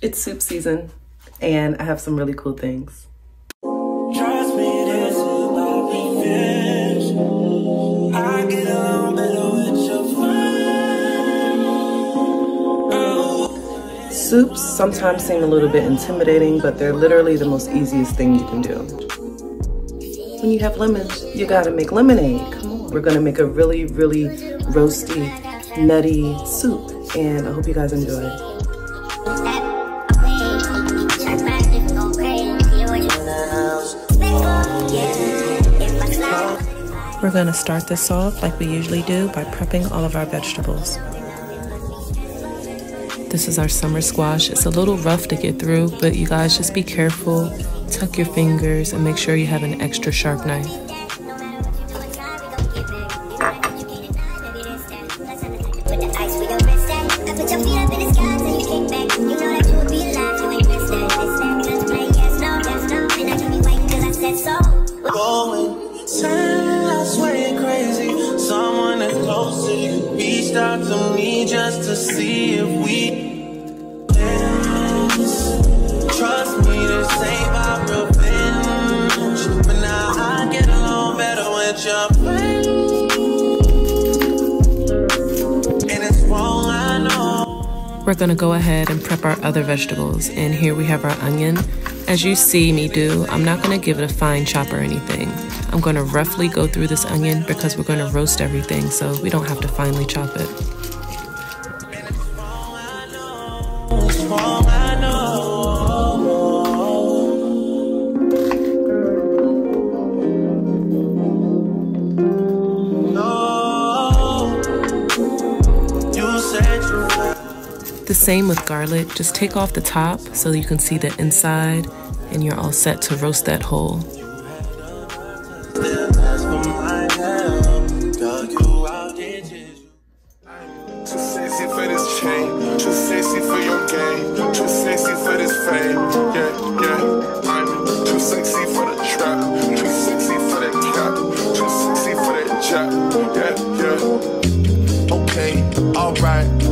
It's soup season and I have some really cool things. Soups sometimes seem a little bit intimidating, but they're literally the most easiest thing you can do. When you have lemons, you gotta make lemonade. We're gonna make a really, really roasty, nutty soup, and I hope you guys enjoy We're gonna start this off like we usually do by prepping all of our vegetables. This is our summer squash. It's a little rough to get through, but you guys just be careful, tuck your fingers, and make sure you have an extra sharp knife. We're gonna go ahead and prep our other vegetables. And here we have our onion. As you see me do, I'm not gonna give it a fine chop or anything. I'm gonna roughly go through this onion because we're gonna roast everything so we don't have to finely chop it. Same with garlic, just take off the top so you can see the inside and you're all set to roast that whole. electric.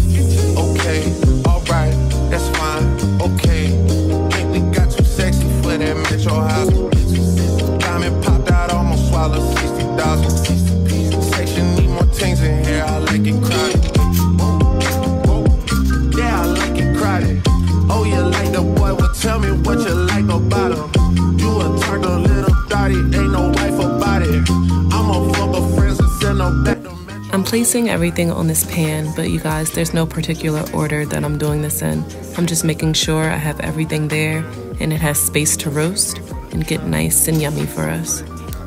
placing everything on this pan, but you guys, there's no particular order that I'm doing this in. I'm just making sure I have everything there and it has space to roast and get nice and yummy for us.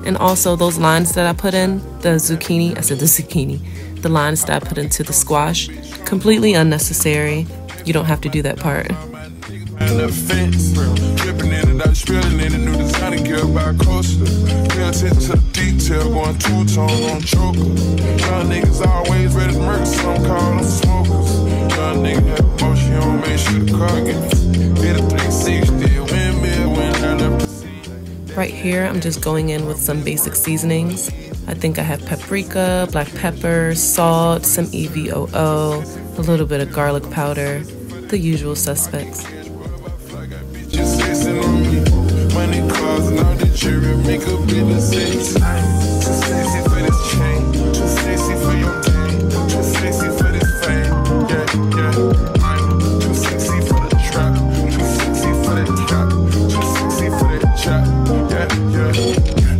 And also those lines that I put in, the zucchini, I said the zucchini, the lines that I put into the squash, completely unnecessary. You don't have to do that part spilling in a new by Costa. Pay attention to the detail, going two tone on choker. Young niggas always ready to murder, some call them smokers. Young nigga have emotion, you don't make sure the car gets hit a 360, windmill, when Right here, I'm just going in with some basic seasonings. I think I have paprika, black pepper, salt, some EVOO, a little bit of garlic powder, the usual suspects. Money, cars, and all the jewelry, makeup, in the six. Too sexy for this chain, too sexy for your game, too sexy for this fame. Yeah, yeah. I'm too sexy for the trap, too sexy for the trap, too sexy for the trap. Yeah, yeah.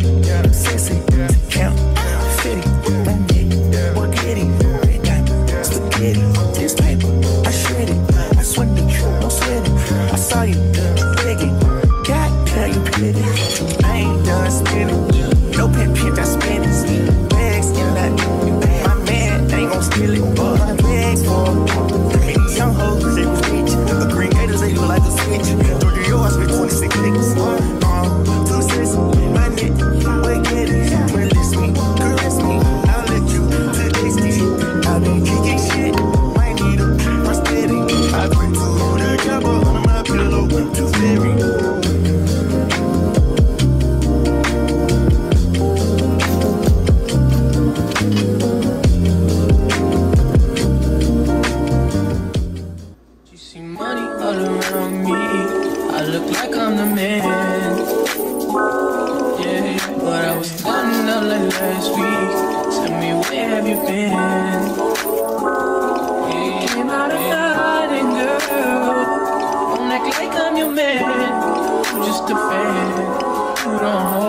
all around me. I look like I'm the man. Yeah, but I was done up like last week. Tell me where have you been? Yeah, came out of hiding, girl. Don't act like I'm your man. I'm just a fan. You don't hold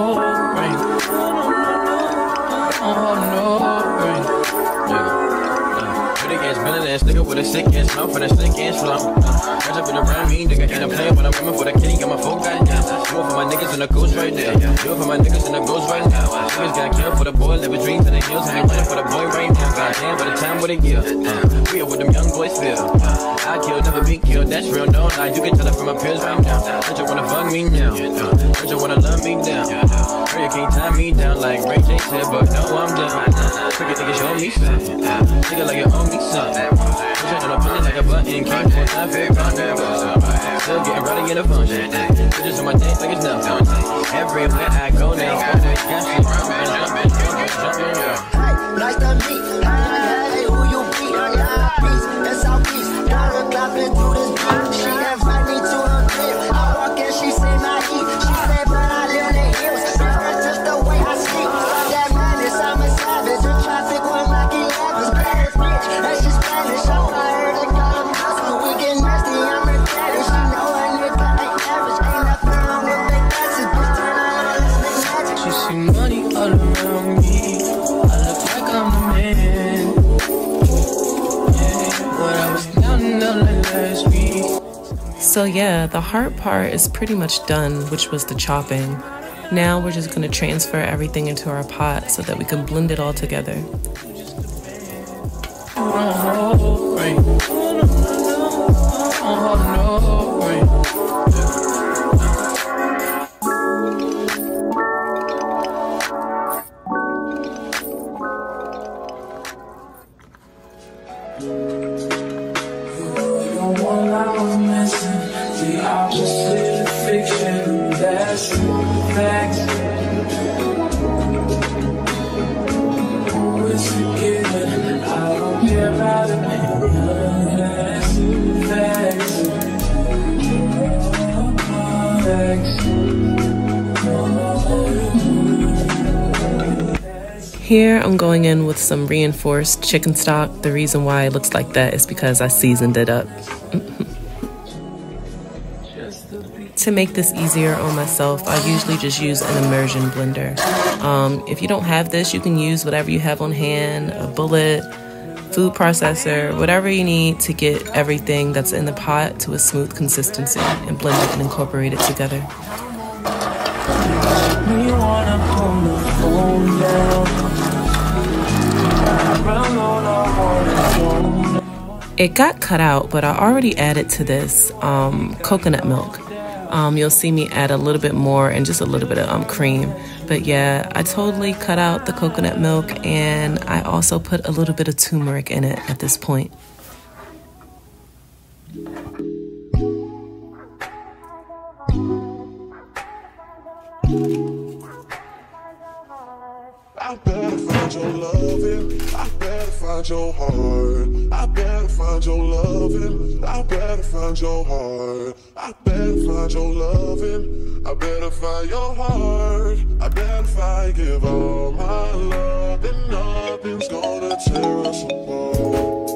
ass, villain ass nigga with a sick ass mouth and a slick ass flow. Catch up in around me, nigga, and I'm playing when I'm women for the kitty, got my phone yeah. Do it for my niggas in the ghost right now. Do it for my niggas in the ghost right now. Niggas got killed for the boy, living dreams in the hills, and they running for the boy right now. Goddamn, by the time with a year. Uh, we are what them young boys feel. Uh, I kill, never be killed, that's real, no lie. You can tell it from my peers right now. Don't you wanna fuck me now? Don't you wanna love me now? Girl, you can't tie me down like Ray J said, but no, I'm done. Freaking nigga, show me something. Nigga like you owe me something. It on a pussy like a button, can't put time for it, Still getting ready in a function. Bitches on my dick like it's nothing. Everywhere I go now, jumping. Hey, nice to meet. So yeah, the hard part is pretty much done, which was the chopping. Now we're just gonna transfer everything into our pot so that we can blend it all together. Oh, right. Uh-huh. Here I'm going in with some reinforced chicken stock. The reason why it looks like that is because I seasoned it up. to make this easier on myself, I usually just use an immersion blender. Um, if you don't have this, you can use whatever you have on hand, a bullet, food processor, whatever you need to get everything that's in the pot to a smooth consistency and blend it and incorporate it together. It got cut out, but I already added to this um, coconut milk. Um, you'll see me add a little bit more and just a little bit of um, cream. But yeah, I totally cut out the coconut milk and I also put a little bit of turmeric in it at this point. I better find your loving. Find your heart. I better find your loving. I better find your heart. I better find your loving. I better find your heart. I better find give all my love. And nothing's gonna tear us apart.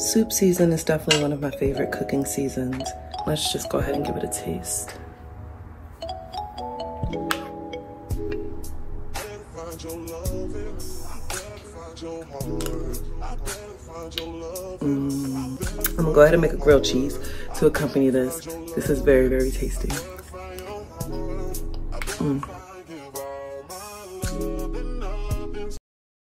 Soup season is definitely one of my favorite cooking seasons. Let's just go ahead and give it a taste. Find your loving. I'm gonna go ahead and make a grilled cheese to accompany this. This is very, very tasty. Mm.